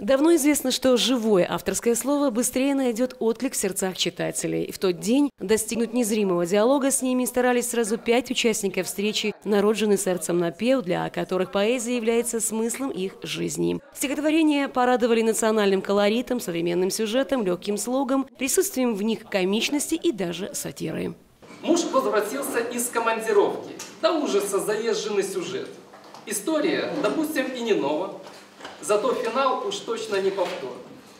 Давно известно, что живое авторское слово быстрее найдет отклик в сердцах читателей. В тот день достигнуть незримого диалога с ними старались сразу пять участников встречи «Народженный сердцем напев», для которых поэзия является смыслом их жизни. Стихотворения порадовали национальным колоритом, современным сюжетом, легким слогом, присутствием в них комичности и даже сатиры. Муж возвратился из командировки. До ужаса заезженный сюжет. История, допустим, и не нова, Зато финал уж точно не повтор.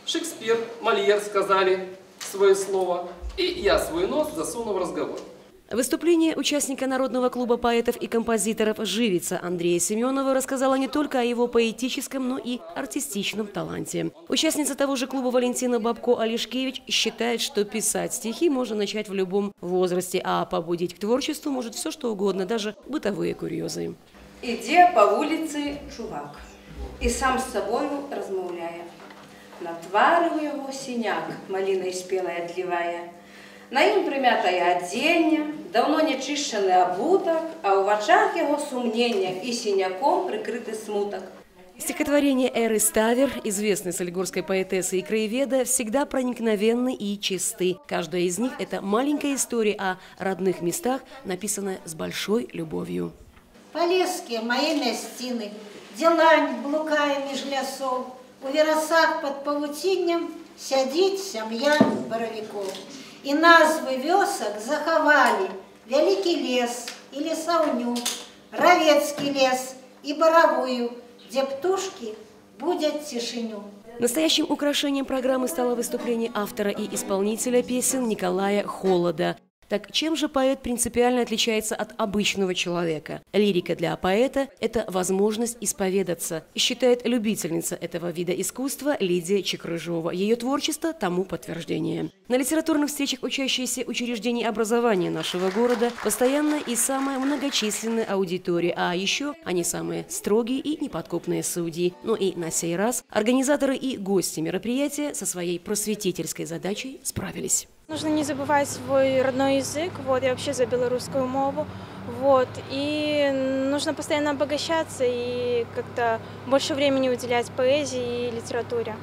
Шекспир, Мольер сказали свое слово, и я свой нос засуну в разговор. Выступление участника Народного клуба поэтов и композиторов «Живица» Андрея Семенова рассказала не только о его поэтическом, но и артистичном таланте. Участница того же клуба Валентина Бабко-Алишкевич считает, что писать стихи можно начать в любом возрасте, а побудить к творчеству может все что угодно, даже бытовые курьезы. Іде по вулиці чувак і сам з собою розмовляє. На тварі у його синяк малиной спелой отливая. На ім примятое одіння, давно не чищений обуток, а у очах його сумнення і синяком прикритий смуток. Стихотворение Эры Ставер, известной солигорской поэтессы и краеведа, всегда проникновенны и чисты. Каждая из них – это маленькая история о родных местах, написанная с большой любовью. Полесские мои мястины, Делань, блукая меж лясов, У веросах под павуцінням сядзіць сям'я баравікоў. І назвы вёсак захавалі вялікі лес і лесаўню, равецкі лес і баравую, дзе птушкі будзяць цішыню. Настоящим украшением программы стало выступление автора и исполнителя песен Николая Холода. Так чем же поэт принципиально отличается от обычного человека? Лирика для поэта – это возможность исповедаться, считает любительница этого вида искусства Лидия Чекрыжова. Ее творчество тому подтверждение. На литературных встречах учащиеся учреждений образования нашего города постоянно и самая многочисленная аудитория, а еще они самые строгие и неподкупные судьи. Но и на сей раз организаторы и гости мероприятия со своей просветительской задачей справились. Нужно не забывать свой родной язык, вот, я вообще за белорусскую мову, вот, и нужно постоянно обогащаться и как-то больше времени уделять поэзии и литературе.